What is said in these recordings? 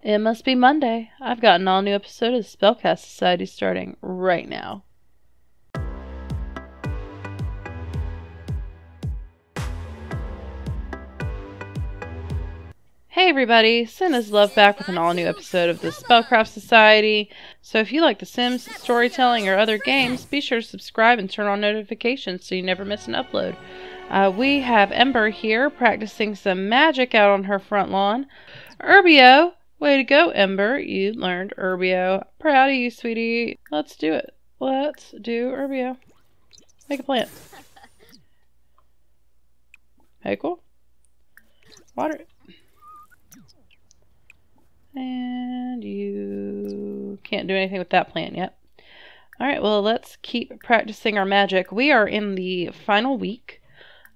It must be Monday. I've got an all new episode of the Spellcraft Society starting right now. Hey everybody, Sinislove back with an all new episode of the Spellcraft Society. So if you like The Sims, storytelling, or other games, be sure to subscribe and turn on notifications so you never miss an upload. Uh, we have Ember here practicing some magic out on her front lawn. Herbio, way to go, Ember. You learned Herbio. Proud of you, sweetie. Let's do it. Let's do Herbio. Make a plant. Hey, cool. Water it. And you can't do anything with that plant yet. Alright, well, let's keep practicing our magic. We are in the final week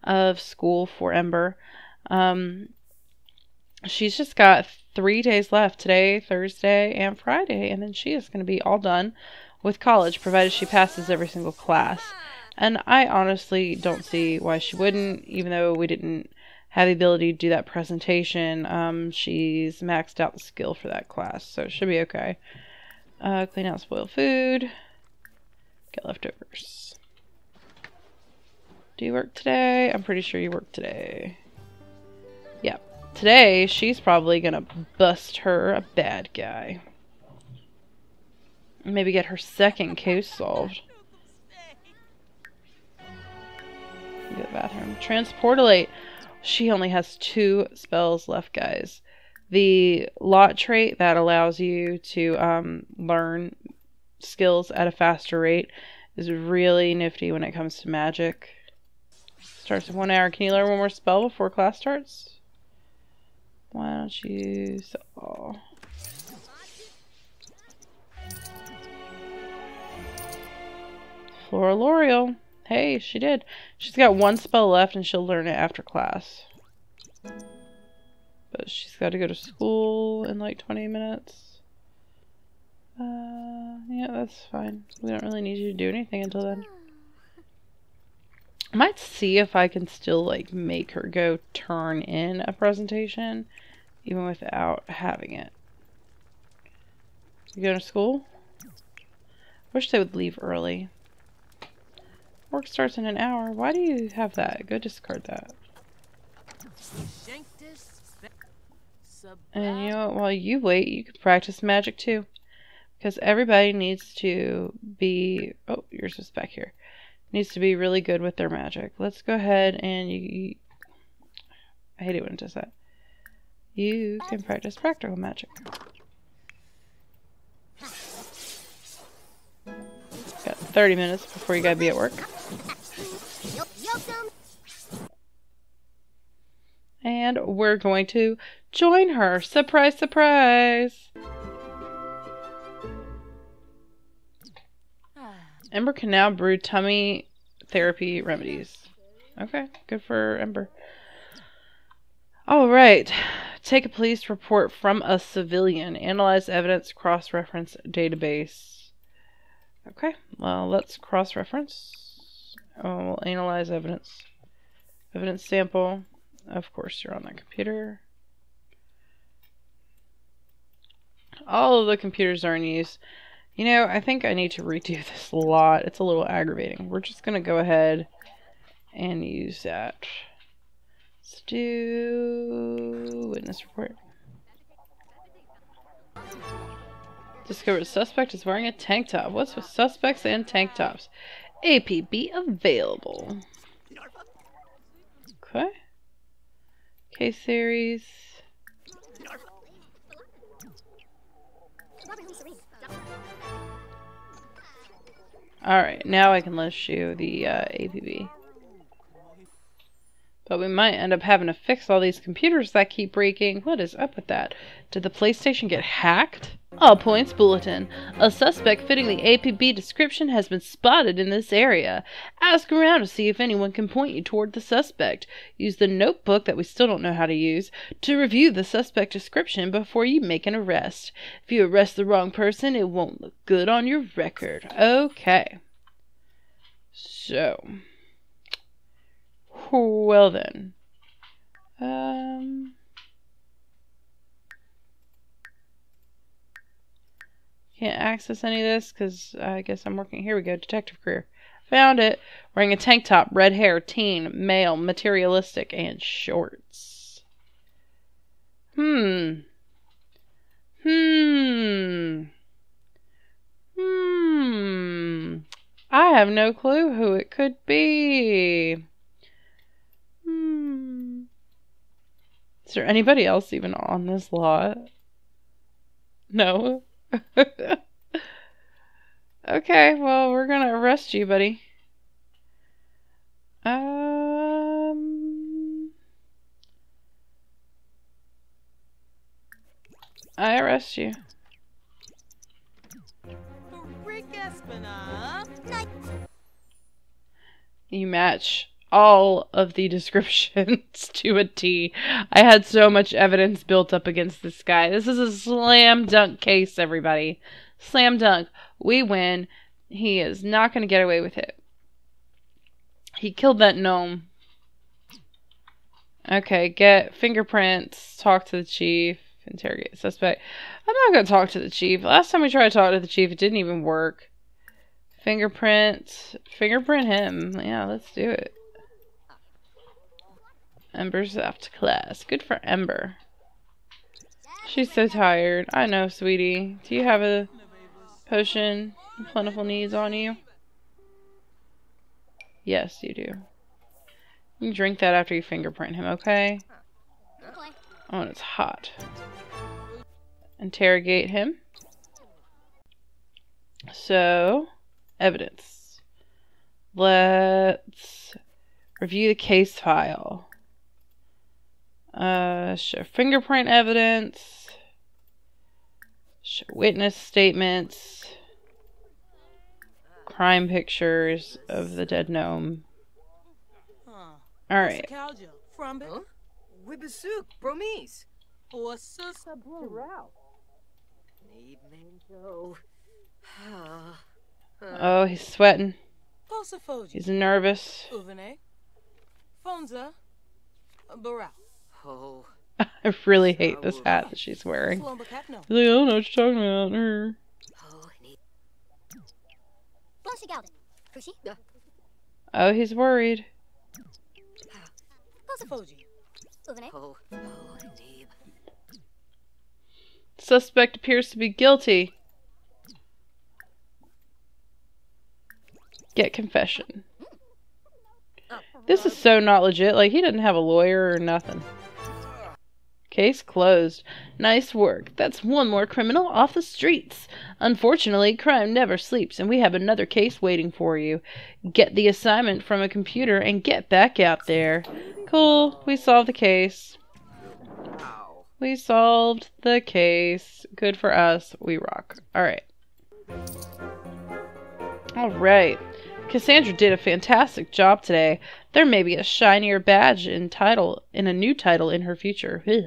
of school for Ember. Um, she's just got three days left today, Thursday, and Friday, and then she is going to be all done with college, provided she passes every single class. And I honestly don't see why she wouldn't, even though we didn't have the ability to do that presentation. Um, she's maxed out the skill for that class, so it should be okay. Uh, clean out spoiled food. Get leftovers. Do you work today? I'm pretty sure you work today. Yep. Today, she's probably gonna bust her a bad guy. Maybe get her second case solved. Go to the bathroom. Transportalate. She only has two spells left, guys. The lot trait that allows you to um, learn skills at a faster rate is really nifty when it comes to magic. Starts in one hour. Can you learn one more spell before class starts? Why don't you... So... Flora L'Oreal. Hey, she did. She's got one spell left and she'll learn it after class. But she's got to go to school in like 20 minutes. Uh, yeah, that's fine. We don't really need you to do anything until then. I might see if I can still like make her go turn in a presentation even without having it. You going to school? Wish they would leave early. Work starts in an hour. Why do you have that? Go discard that. And you know what? While you wait, you can practice magic too. Because everybody needs to be... Oh, yours is back here. Needs to be really good with their magic. Let's go ahead and you... I hate it when it does that. You can practice practical magic. Got 30 minutes before you gotta be at work. And we're going to join her. Surprise, surprise! Ember can now brew tummy therapy remedies. Okay, good for Ember. All right. Take a police report from a civilian. Analyze evidence, cross reference database. Okay, well, let's cross reference. Oh, we'll analyze evidence. Evidence sample. Of course, you're on that computer. All of the computers are in use. You know, I think I need to redo this a lot. It's a little aggravating. We're just going to go ahead and use that. Let's do witness report. Discovered suspect is wearing a tank top. What's with suspects and tank tops? APB available. Okay. Case series. Alright, now I can list you the uh, APB. But we might end up having to fix all these computers that keep breaking. What is up with that? Did the PlayStation get hacked? All points bulletin. A suspect fitting the APB description has been spotted in this area. Ask around to see if anyone can point you toward the suspect. Use the notebook that we still don't know how to use to review the suspect description before you make an arrest. If you arrest the wrong person, it won't look good on your record. Okay. So. Well then. Um. Can't access any of this because I guess I'm working. Here we go. Detective career. Found it. Wearing a tank top, red hair, teen, male, materialistic, and shorts. Hmm. Hmm. Hmm. I have no clue who it could be. Is there anybody else even on this lot? No. okay, well, we're gonna arrest you, buddy. Um. I arrest you. You match all of the descriptions to a T. I had so much evidence built up against this guy. This is a slam dunk case, everybody. Slam dunk. We win. He is not going to get away with it. He killed that gnome. Okay, get fingerprints, talk to the chief, interrogate suspect. I'm not going to talk to the chief. Last time we tried to talk to the chief, it didn't even work. Fingerprint. Fingerprint him. Yeah, let's do it. Ember's after class. Good for Ember. She's so tired. I know, sweetie. Do you have a potion plentiful needs on you? Yes, you do. You drink that after you fingerprint him, okay? Oh, and it's hot. Interrogate him. So, evidence. Let's review the case file. Uh, show fingerprint evidence. Show witness statements. Crime pictures of the dead gnome. Alright. Wibasuk, Bromise. Oh, he's sweating. He's nervous. Fonza. Barao. Oh. I really hate this hat that she's wearing. He's like, I don't know what you're talking about. Er. Oh, he's worried. Suspect appears to be guilty. Get confession. This is so not legit. Like, he didn't have a lawyer or nothing. Case closed. Nice work. That's one more criminal off the streets. Unfortunately, crime never sleeps, and we have another case waiting for you. Get the assignment from a computer and get back out there. Cool. We solved the case. We solved the case. Good for us. We rock. Alright. Alright. Cassandra did a fantastic job today. There may be a shinier badge and title in a new title in her future. Ugh.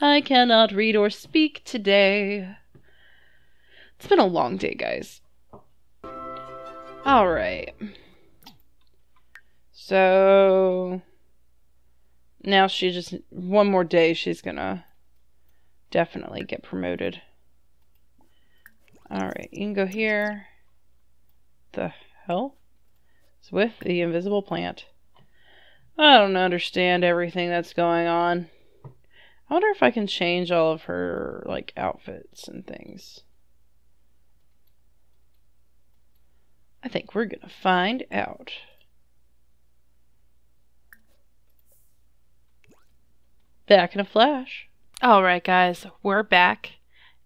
I cannot read or speak today. It's been a long day, guys. Alright. So now she just one more day she's gonna definitely get promoted. Alright, you can go here. The hell? It's with the invisible plant. I don't understand everything that's going on. I wonder if I can change all of her like outfits and things. I think we're gonna find out. Back in a flash. Alright guys, we're back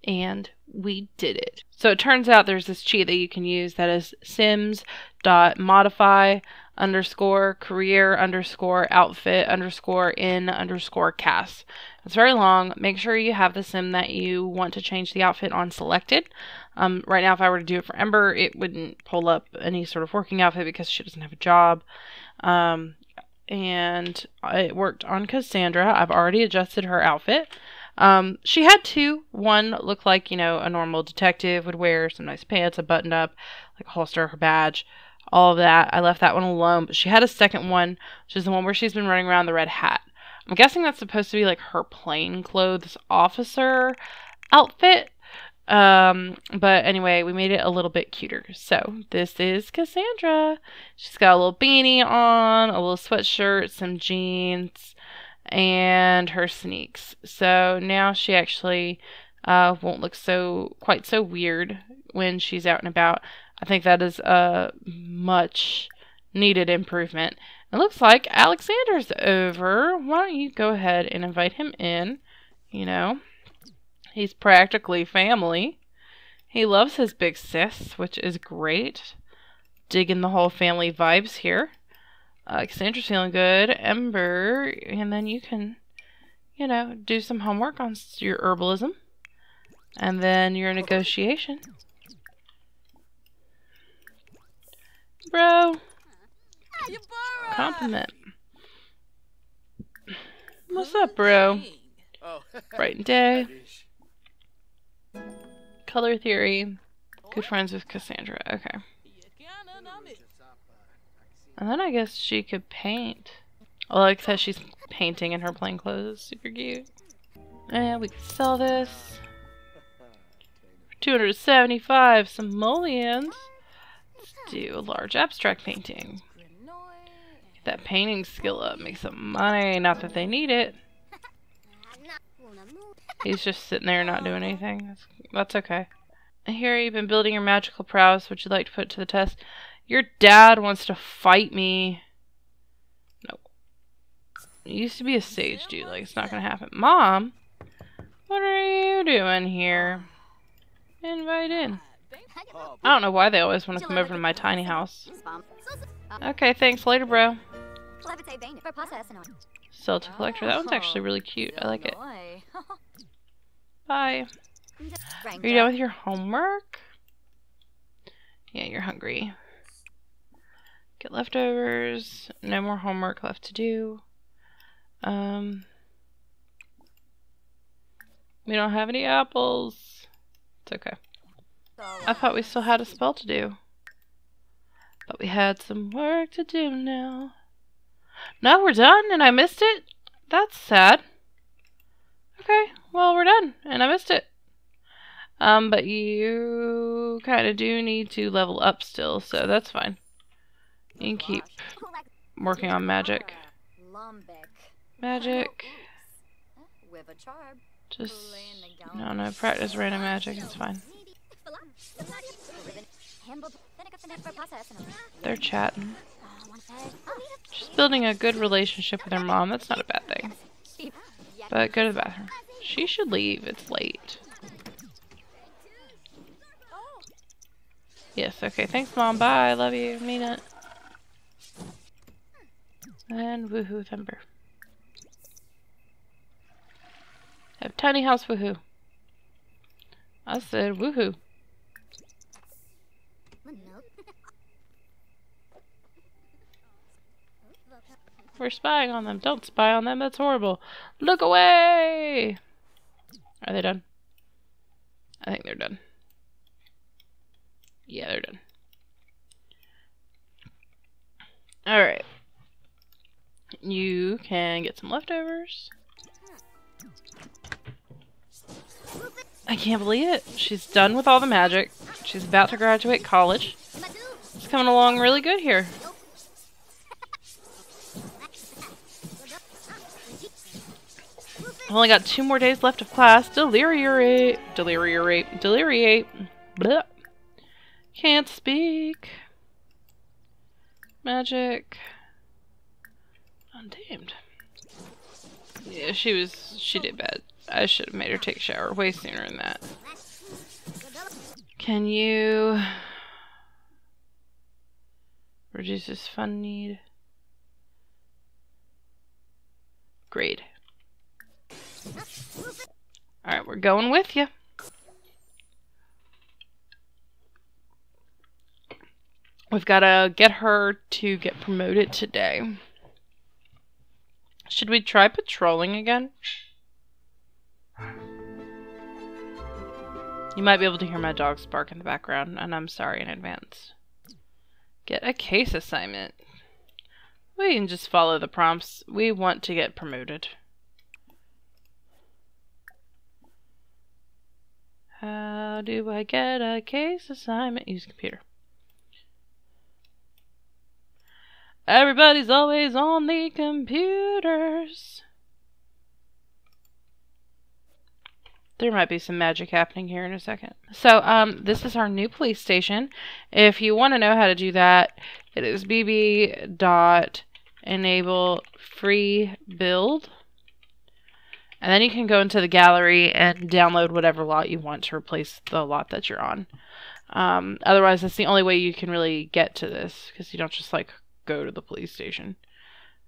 and we did it. So it turns out there's this cheat that you can use that is sims.modify underscore career underscore outfit underscore in underscore cast. It's very long. Make sure you have the sim that you want to change the outfit on selected. Um, right now, if I were to do it for Ember, it wouldn't pull up any sort of working outfit because she doesn't have a job. Um, and it worked on Cassandra. I've already adjusted her outfit. Um, she had two. One looked like, you know, a normal detective would wear some nice pants, a button up, like a holster, her badge, all of that. I left that one alone. But she had a second one, which is the one where she's been running around the red hat. I'm guessing that's supposed to be like her plain clothes officer outfit. Um, but anyway, we made it a little bit cuter. So this is Cassandra. She's got a little beanie on, a little sweatshirt, some jeans, and her sneaks. So now she actually uh, won't look so quite so weird when she's out and about. I think that is a much needed improvement. It looks like Alexander's over. Why don't you go ahead and invite him in? You know, he's practically family. He loves his big sis, which is great. Digging the whole family vibes here. Cassandra's feeling good. Ember, and then you can, you know, do some homework on your herbalism. And then your negotiation. Bro. Compliment. What's up, bro? Oh, Bright and day. Color theory. Good friends with Cassandra. Okay. And then I guess she could paint. Although it says she's painting in her plain clothes. Super cute. And we could sell this. 275 simoleons. Do a large abstract painting. Get that painting skill up. Make some money. Not that they need it. He's just sitting there not doing anything. That's, that's okay. Hear you've been building your magical prowess. Would you like to put to the test? Your dad wants to fight me. No. You used to be a sage, dude. Like, it's not gonna happen. Mom? What are you doing here? Invite in. I don't know why they always want to come over to my tiny house. Okay, thanks. Later, bro. Sell to collector. That one's actually really cute. I like it. Bye. Are you done with your homework? Yeah, you're hungry. Get leftovers. No more homework left to do. Um, we don't have any apples. It's okay. I thought we still had a spell to do. But we had some work to do now. No, we're done and I missed it? That's sad. Okay, well, we're done and I missed it. Um, but you kind of do need to level up still, so that's fine. You can keep working on magic. Magic. Just, no, no, practice random magic, it's fine. They're chatting. She's building a good relationship with her mom, that's not a bad thing. But go to the bathroom. She should leave, it's late. Yes, okay, thanks mom, bye, love you, mean it. And woohoo Thumber. Have tiny house woohoo. I said woohoo. We're spying on them. Don't spy on them. That's horrible. Look away! Are they done? I think they're done. Yeah, they're done. Alright. You can get some leftovers. I can't believe it. She's done with all the magic. She's about to graduate college. It's coming along really good here. I've only got two more days left of class. Deliriate. Deliriate. Deliriate. Blah. Can't speak. Magic. Untamed. Yeah, she was, she did bad. I should have made her take a shower way sooner than that. Can you reduce fun need? Grade. Alright, we're going with you. We've got to get her to get promoted today. Should we try patrolling again? You might be able to hear my dogs bark in the background, and I'm sorry in advance. Get a case assignment. We can just follow the prompts. We want to get promoted. How do I get a case assignment? Use computer. Everybody's always on the computers. There might be some magic happening here in a second. So, um, this is our new police station. If you want to know how to do that, it is bb dot enable free build. And then you can go into the gallery and download whatever lot you want to replace the lot that you're on. Um, otherwise, that's the only way you can really get to this because you don't just like go to the police station.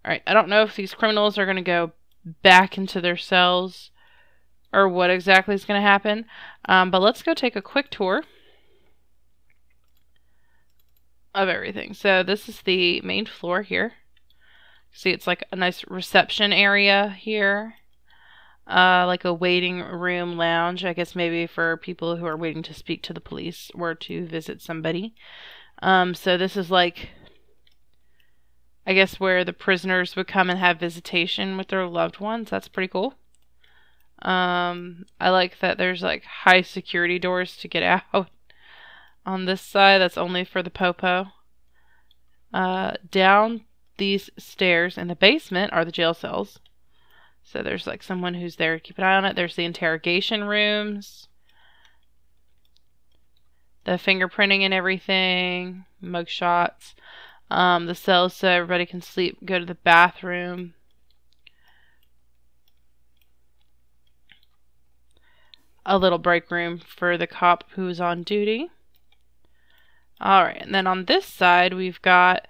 All right, I don't know if these criminals are going to go back into their cells or what exactly is going to happen, um, but let's go take a quick tour of everything. So this is the main floor here. See, it's like a nice reception area here. Uh, like a waiting room lounge, I guess maybe for people who are waiting to speak to the police or to visit somebody. Um, so this is like, I guess, where the prisoners would come and have visitation with their loved ones. That's pretty cool. Um, I like that there's like high security doors to get out. On this side, that's only for the popo. Uh, down these stairs in the basement are the jail cells. So there's like someone who's there to keep an eye on it. There's the interrogation rooms, the fingerprinting and everything, mug shots, um, the cells so everybody can sleep, go to the bathroom. A little break room for the cop who's on duty. Alright, and then on this side we've got,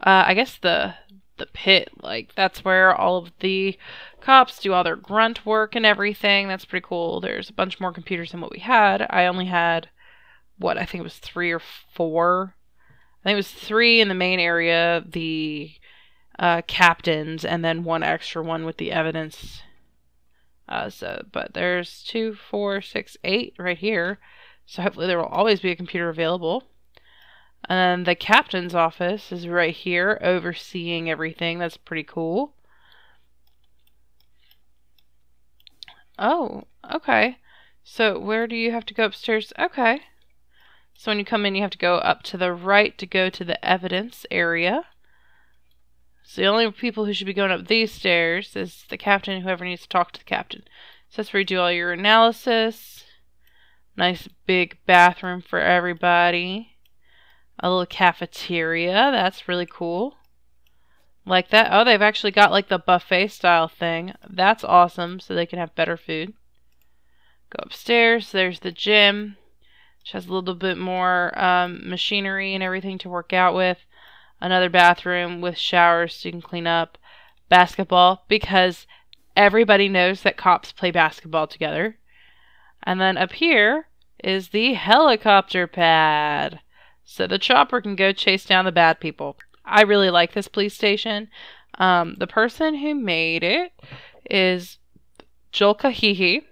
uh, I guess the the pit. Like that's where all of the cops do all their grunt work and everything. That's pretty cool. There's a bunch more computers than what we had. I only had what I think it was three or four. I think it was three in the main area, the uh, captains, and then one extra one with the evidence. Uh, so, but there's two, four, six, eight right here. So hopefully there will always be a computer available. And the captain's office is right here, overseeing everything. That's pretty cool. Oh, okay. So where do you have to go upstairs? Okay. So when you come in, you have to go up to the right to go to the evidence area. So the only people who should be going up these stairs is the captain, whoever needs to talk to the captain. So that's where you do all your analysis. Nice big bathroom for everybody a little cafeteria. That's really cool. Like that. Oh, they've actually got like the buffet style thing. That's awesome, so they can have better food. Go upstairs. There's the gym, which has a little bit more um, machinery and everything to work out with. Another bathroom with showers so you can clean up. Basketball, because everybody knows that cops play basketball together. And then up here is the helicopter pad so the chopper can go chase down the bad people. I really like this police station. Um, the person who made it is Julka Hihi.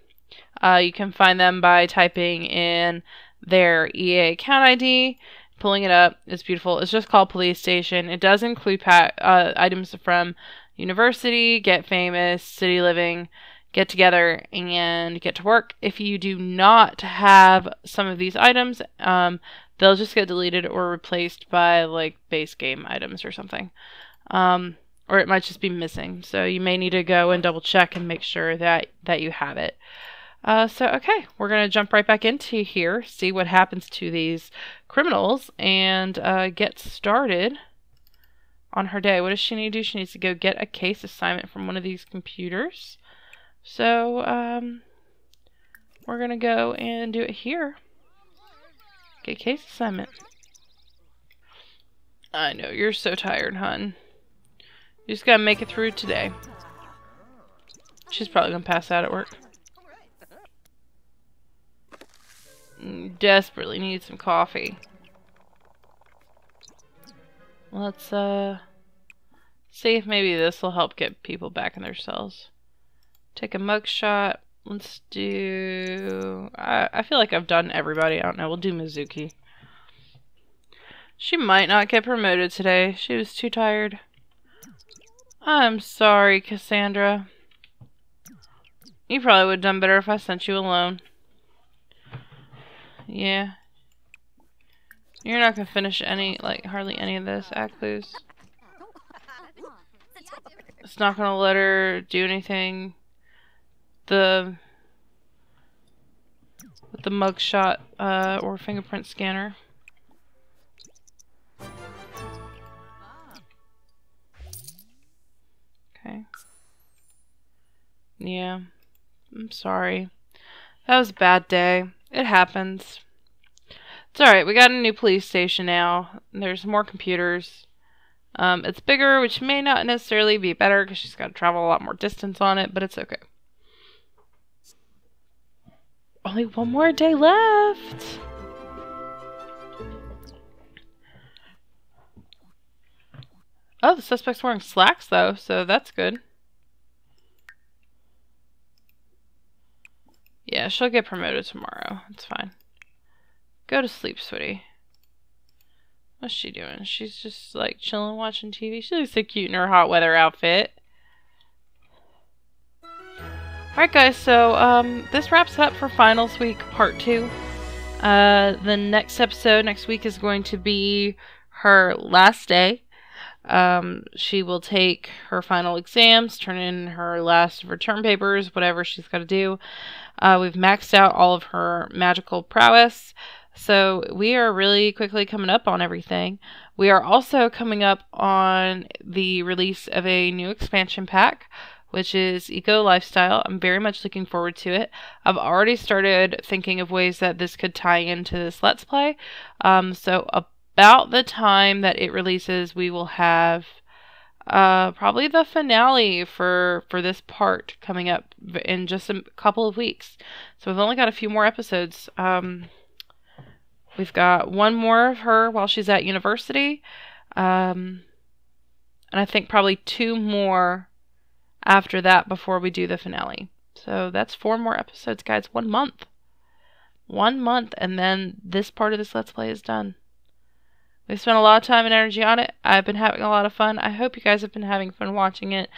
Uh, you can find them by typing in their EA account ID, pulling it up. It's beautiful. It's just called Police Station. It does include pa- uh, items from University, Get Famous, City Living, Get Together, and Get to Work. If you do not have some of these items, um, they'll just get deleted or replaced by like base game items or something. Um, or it might just be missing. So you may need to go and double check and make sure that that you have it. Uh, so okay, we're gonna jump right back into here, see what happens to these criminals, and uh, get started on her day. What does she need to do? She needs to go get a case assignment from one of these computers. So um, we're gonna go and do it here. Get case assignment. I know, you're so tired, hun. You just gotta make it through today. She's probably gonna pass out at work. Desperately need some coffee. Let's, uh, see if maybe this will help get people back in their cells. Take a mugshot. Let's do... I, I feel like I've done everybody. I don't know. We'll do Mizuki. She might not get promoted today. She was too tired. I'm sorry, Cassandra. You probably would have done better if I sent you alone. Yeah. You're not gonna finish any, like, hardly any of this. Loose. It's not gonna let her do anything. The with the mugshot uh, or fingerprint scanner. Okay. Yeah. I'm sorry. That was a bad day. It happens. It's alright, we got a new police station now. There's more computers. Um, it's bigger, which may not necessarily be better because she's got to travel a lot more distance on it, but it's okay. Only one more day left. Oh, the suspect's wearing slacks though, so that's good. Yeah, she'll get promoted tomorrow. It's fine. Go to sleep, sweetie. What's she doing? She's just like chilling watching TV. She looks so cute in her hot weather outfit. Alright guys, so um, this wraps up for Finals Week Part 2. Uh, the next episode next week is going to be her last day. Um, she will take her final exams, turn in her last return papers, whatever she's got to do. Uh, we've maxed out all of her magical prowess. So we are really quickly coming up on everything. We are also coming up on the release of a new expansion pack, which is Eco Lifestyle. I'm very much looking forward to it. I've already started thinking of ways that this could tie into this Let's Play. Um, so about the time that it releases, we will have uh, probably the finale for for this part coming up in just a couple of weeks. So we've only got a few more episodes. Um, we've got one more of her while she's at university, um, and I think probably two more after that before we do the finale. So that's four more episodes, guys. One month, one month, and then this part of this let's play is done. We spent a lot of time and energy on it. I've been having a lot of fun. I hope you guys have been having fun watching it.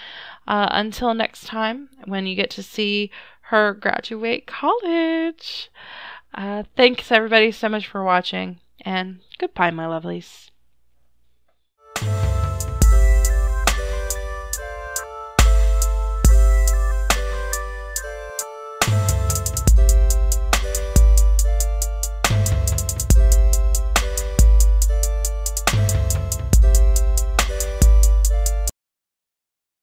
Uh, until next time, when you get to see her graduate college. Uh, thanks everybody so much for watching, and goodbye, my lovelies.